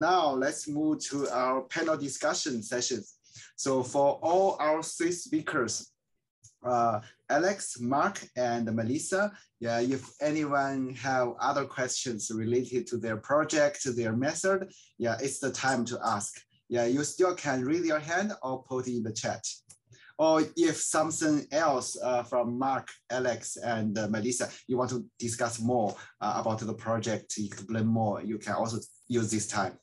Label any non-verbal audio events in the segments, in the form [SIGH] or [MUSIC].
now let's move to our panel discussion sessions. So for all our three speakers, uh, Alex, Mark, and Melissa, yeah, if anyone have other questions related to their project, their method, yeah, it's the time to ask. Yeah, you still can raise your hand or put in the chat. Or if something else uh, from Mark, Alex, and uh, Melissa, you want to discuss more uh, about the project, explain more, you can also use this time.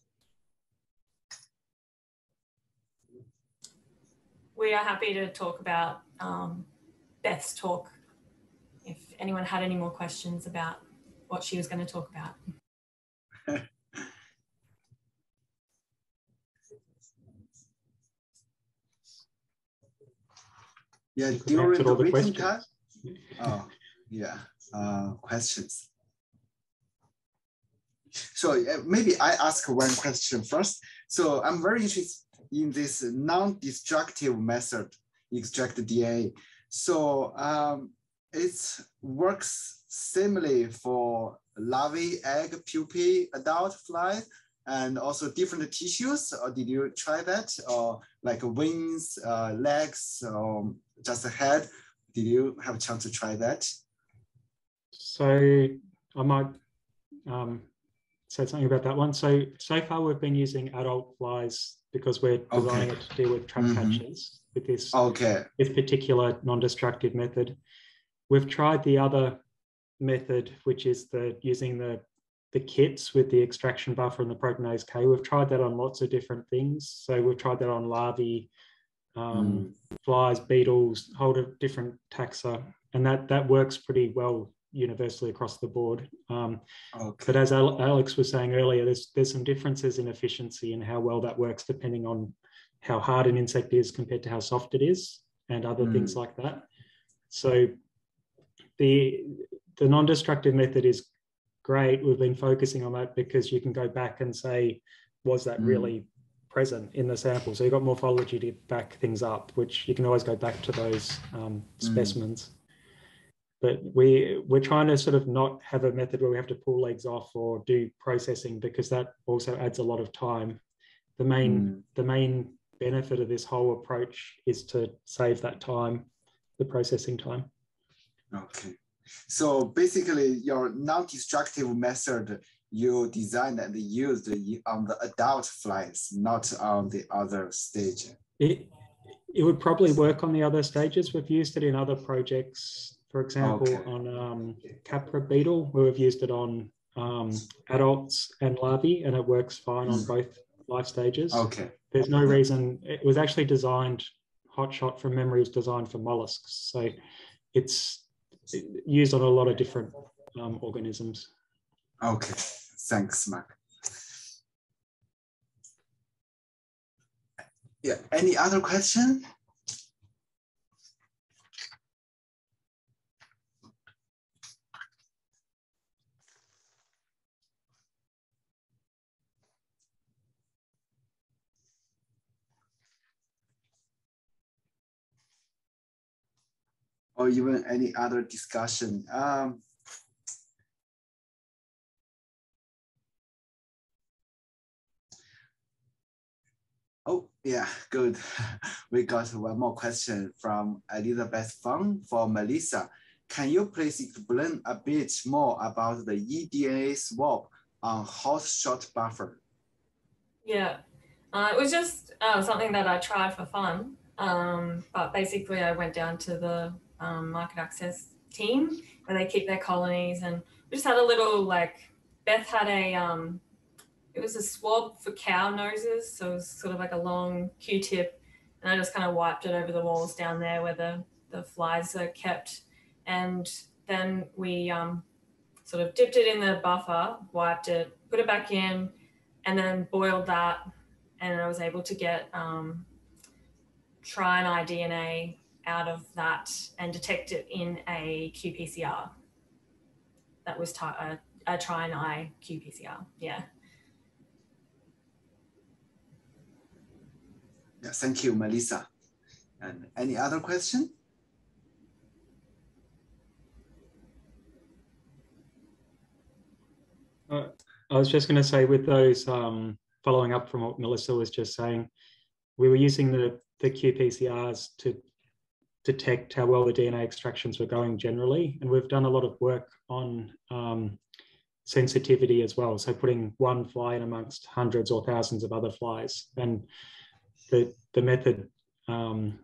We are happy to talk about um, Beth's talk if anyone had any more questions about what she was going to talk about. [LAUGHS] yeah, during the written time. Oh, yeah, uh, questions. So uh, maybe I ask one question first. So I'm very interested in this non-destructive method, extract DNA. So um, it works similarly for larvae, egg, pupae, adult flies, and also different tissues. Or did you try that? Or like wings, uh, legs, or just a head? Did you have a chance to try that? So I might um, say something about that one. So so far we've been using adult flies because we're designing okay. it to deal with trap mm-hmm. with this, okay. this particular non-destructive method. We've tried the other method, which is the using the the kits with the extraction buffer and the proteinase K. We've tried that on lots of different things. So we've tried that on larvae, um, mm. flies, beetles, whole different taxa, and that that works pretty well universally across the board. Um, okay. But as Alex was saying earlier, there's there's some differences in efficiency and how well that works depending on how hard an insect is compared to how soft it is, and other mm. things like that. So the the non-destructive method is great. We've been focusing on that because you can go back and say, was that mm. really present in the sample? So you've got morphology to back things up, which you can always go back to those um, mm. specimens but we we're trying to sort of not have a method where we have to pull legs off or do processing because that also adds a lot of time. The main mm. the main benefit of this whole approach is to save that time the processing time. Okay. So basically your non-destructive method you designed and used on the adult flies not on the other stage. It, it would probably work on the other stages. We've used it in other projects for example, okay. on um, Khapra beetle, we've used it on um, adults and larvae, and it works fine on hmm. both life stages. Okay. There's no reason. It was actually designed. Hotshot from memory was designed for mollusks, so it's used on a lot of different um, organisms. Okay. [LAUGHS] Thanks, Mark. Yeah. Any other question? Or even any other discussion. Um, oh, yeah, good. [LAUGHS] We got one more question from Elizabeth Fang for Melissa. Can you please explain a bit more about the eDNA swab on hot shot buffer? Yeah, uh, it was just uh, something that I tried for fun. Um, but basically, I went down to the um, market access team where they keep their colonies. And we just had a little like Beth had a um, it was a swab for cow noses, so it was sort of like a long Q-tip, and I just kind of wiped it over the walls down there where the the flies are kept, and then we um, sort of dipped it in the buffer, wiped it, put it back in, and then boiled that, and I was able to get um, tRNA DNA out of that and detect it in a qPCR. That was t- a, a tRNA qPCR. Yeah. Yeah, thank you, Melissa. And any other question? Uh, I was just going to say with those um, following up from what Melissa was just saying, we were using the, the qPCRs to detect how well the DNA extractions were going generally. And we've done a lot of work on um, sensitivity as well. So putting one fly in amongst hundreds or thousands of other flies. And the, the method, um,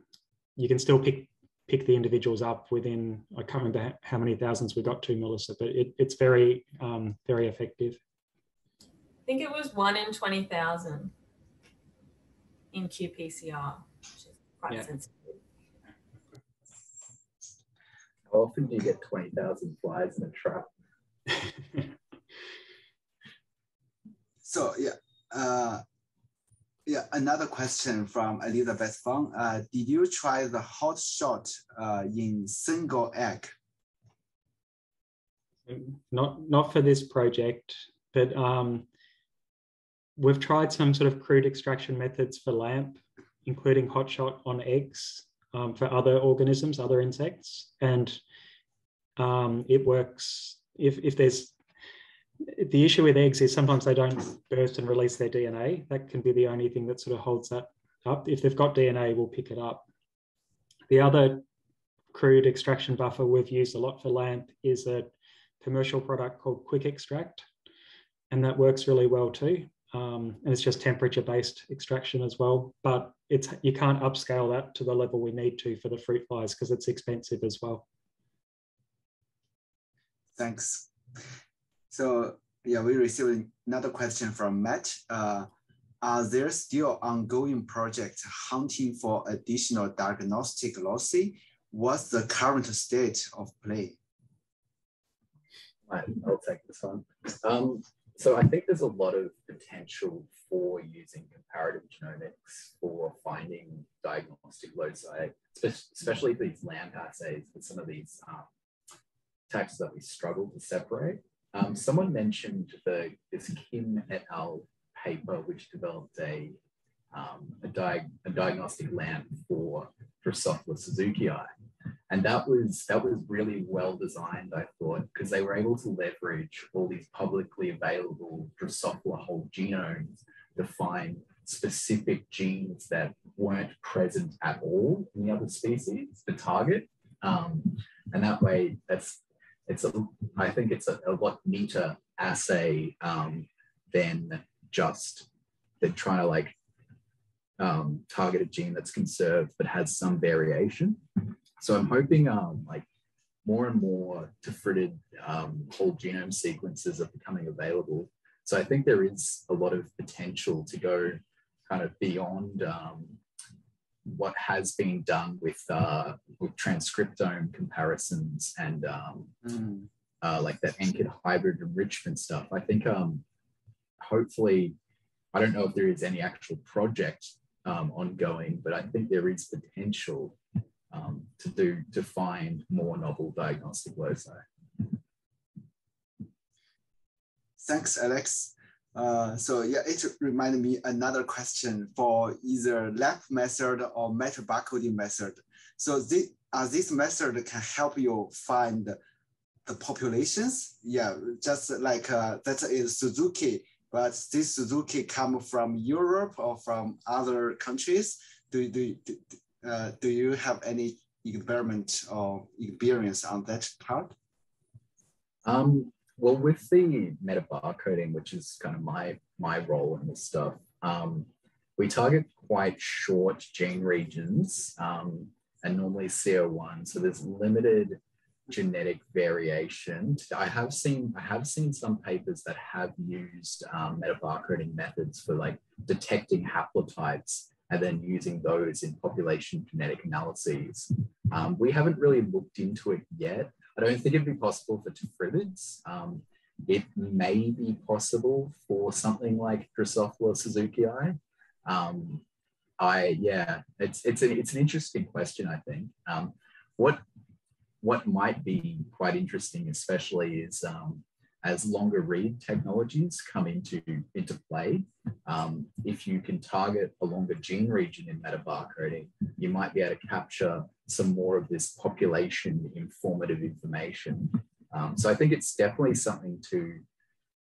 you can still pick pick the individuals up within, I can't remember how many thousands we got to, Melissa, but it, it's very, um, very effective. I think it was one in 20,000 in qPCR, which is quite yeah. sensitive. How often do you get 20,000 flies in a trap? [LAUGHS] so, yeah. Uh, yeah, another question from Elizabeth Fong. Uh, did you try the hot shot uh, in single egg? Not, not for this project, but um, we've tried some sort of crude extraction methods for LAMP, including hot shot on eggs um, for other organisms, other insects, and um, it works if, if there's the issue with eggs is sometimes they don't burst and release their DNA. That can be the only thing that sort of holds that up. If they've got DNA, we'll pick it up. The other crude extraction buffer we've used a lot for LAMP is a commercial product called Quick Extract, and that works really well too. Um, and it's just temperature based extraction as well. But it's you can't upscale that to the level we need to for the fruit flies because it's expensive as well. Thanks. So yeah, we received another question from Matt. Uh, are there still ongoing projects hunting for additional diagnostic loci? What's the current state of play? I'll take this one. Um, so I think there's a lot of potential for using comparative genomics for finding diagnostic loci, especially these LAMP assays with some of these um, taxes that we struggle to separate. Um, someone mentioned the, this Kim et al. paper, which developed a, um, a, di a, diagnostic lamp for Drosophila suzukii And that was that was really well designed, I thought, because they were able to leverage all these publicly available Drosophila whole genomes to find specific genes that weren't present at all in the other species, the target. Um, and that way, that's it's a, I think it's a, a lot neater assay um, than just trying to like um, target a gene that's conserved but has some variation. So I'm hoping um, like more and more different um, whole genome sequences are becoming available. So I think there is a lot of potential to go kind of beyond um, what has been done with uh, with transcriptome comparisons and um, mm. uh, like that anchored hybrid enrichment stuff. I think um, hopefully, I don't know if there is any actual project um, ongoing, but I think there is potential um, to do to find more novel diagnostic loci. Thanks, Alex. Uh, so yeah, it reminded me another question for either LAMP method or meta barcoding method. So this, uh, this method can help you find the populations. Yeah, just like uh, that is Suzuki, but this Suzuki come from Europe or from other countries. Do, do, do, uh, do you have any experiment or experience on that part? Um, well, with the meta barcoding, which is kind of my my role in this stuff, um, we target quite short gene regions um, and normally CO1. So there's limited genetic variation. I have seen I have seen some papers that have used um, meta barcoding methods for like detecting haplotypes and then using those in population genetic analyses. Um, we haven't really looked into it yet. I don't think it'd be possible for tephritids. Um, it may be possible for something like Drosophila suzukii. Um, I yeah, it's it's a, it's an interesting question. I think um, what what might be quite interesting, especially is um, as longer read technologies come into into play. Um, if you can target a longer gene region in metabarcoding, you might be able to capture some more of this population informative information. Um, so I think it's definitely something to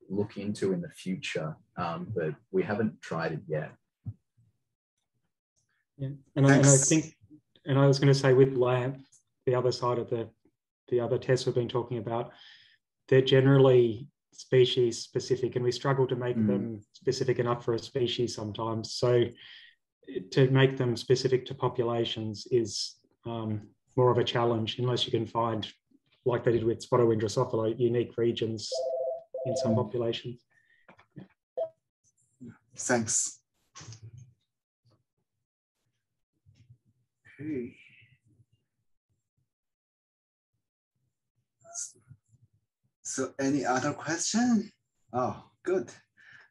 look into in the future, um, but we haven't tried it yet. Yeah, and I, and I, think, and I was going to say with LAMP, the other side of the the other tests we've been talking about, they're generally species specific, and we struggle to make mm. them specific enough for a species sometimes. So to make them specific to populations is um, more of a challenge unless you can find, like they did with Spotted Drosophila, unique regions in some populations. Yeah. Thanks. Okay. So any other question? Oh, good.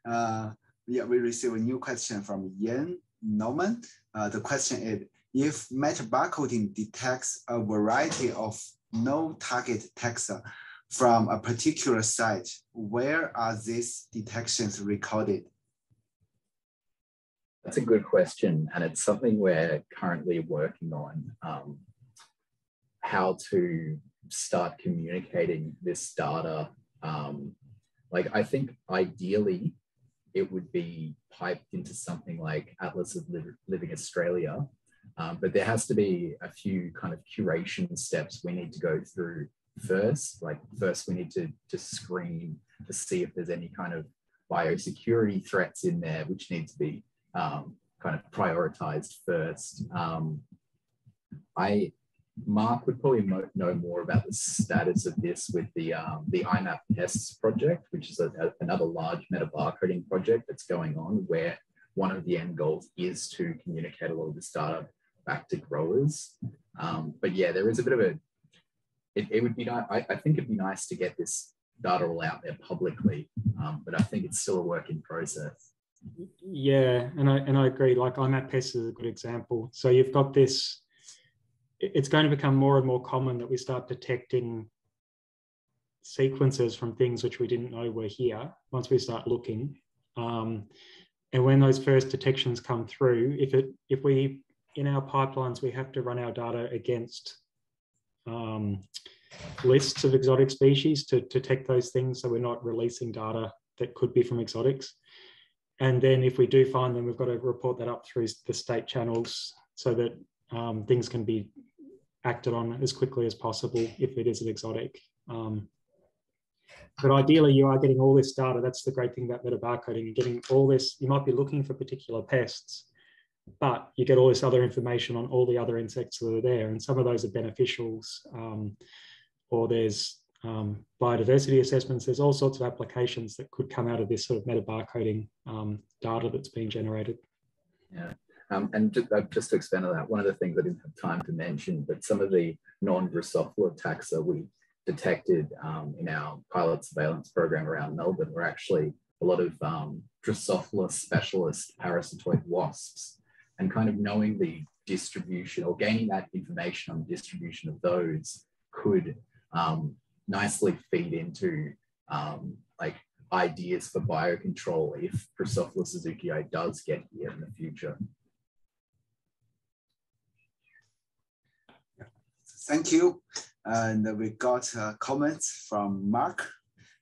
Uh, yeah, we receive a new question from Yan Norman. Uh, the question is, if metabarcoding detects a variety of no target taxa from a particular site, where are these detections recorded? That's a good question, and it's something we're currently working on. Um, how to start communicating this data. Um, like, I think ideally it would be piped into something like Atlas of Living Australia. Um, but there has to be a few kind of curation steps we need to go through first. Like first we need to, to screen to see if there's any kind of biosecurity threats in there, which need to be um, kind of prioritized first. Um, I Mark would probably know more about the status of this with the um, the IMAP Pests project, which is a, a, another large metabarcoding project that's going on, where one of the end goals is to communicate a lot of this data back to growers. Um, but yeah, there is a bit of a. It, it would be nice. I, I, think it'd be nice to get this data all out there publicly, um, but I think it's still a work in process. Yeah, and I and I agree. Like iMapPESTS is a good example. So you've got this it's going to become more and more common that we start detecting sequences from things which we didn't know were here once we start looking. Um, and when those first detections come through, if it if we in our pipelines we have to run our data against um, lists of exotic species to, detect those things, so we're not releasing data that could be from exotics. And then if we do find them, we've got to report that up through the state channels so that um, things can be acted on as quickly as possible if it is an exotic. Um, but ideally, you are getting all this data. That's the great thing about metabarcoding. You're getting all this. You might be looking for particular pests, but you get all this other information on all the other insects that are there, and some of those are beneficials. Um, or there's um, biodiversity assessments. There's all sorts of applications that could come out of this sort of metabarcoding um, data that's being generated. Yeah. Um, and just, uh, just, to expand on that, one of the things I didn't have time to mention, but some of the non-Drosophila taxa we detected um, in our pilot surveillance program around Melbourne were actually a lot of um, Drosophila specialist parasitoid wasps. And kind of knowing the distribution or gaining that information on the distribution of those could um, nicely feed into um, like ideas for biocontrol if Drosophila suzukii does get here in the future. Thank you. And we got comments from Mark,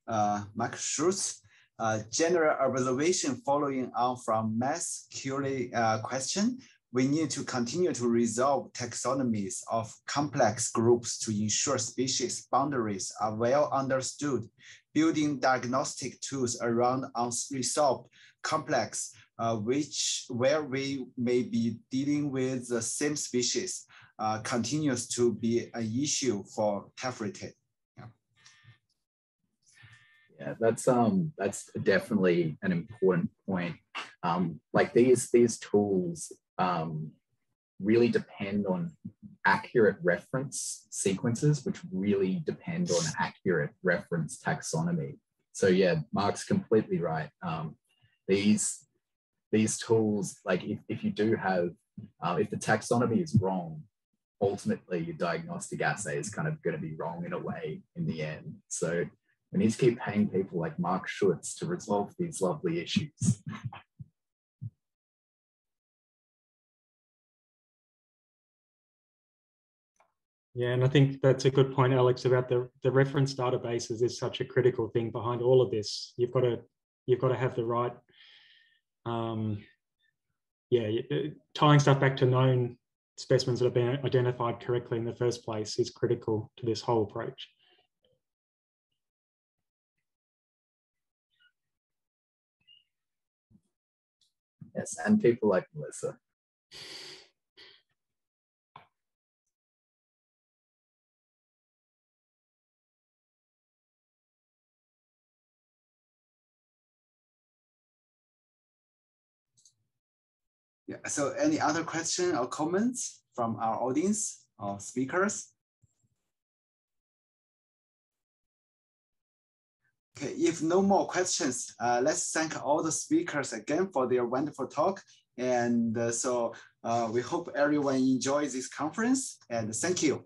uh, Mark Schutze. Uh, general observation following on from Matt's Curley uh, question. We need to continue to resolve taxonomies of complex groups to ensure species boundaries are well understood. Building diagnostic tools around unresolved complex, uh, which where we may be dealing with the same species uh, continues to be an issue for Tephritidae. Yeah. yeah, that's um that's definitely an important point. Um, like these these tools um, really depend on accurate reference sequences, which really depend on accurate reference taxonomy. So yeah, Mark's completely right. Um, these these tools, like if, if you do have, uh, if the taxonomy is wrong, ultimately your diagnostic assay is kind of going to be wrong in a way in the end. So we need to keep paying people like Mark Schutze to resolve these lovely issues. Yeah, and I think that's a good point, Alex, about the, the reference databases is such a critical thing behind all of this. You've got to you've got to have the right um, yeah, uh, tying stuff back to known specimens that have been identified correctly in the first place is critical to this whole approach. Yes, and people like Melissa. Yeah, so any other question or comments from our audience or speakers? Okay, if no more questions, uh, let's thank all the speakers again for their wonderful talk. And uh, so uh, we hope everyone enjoys this conference and thank you.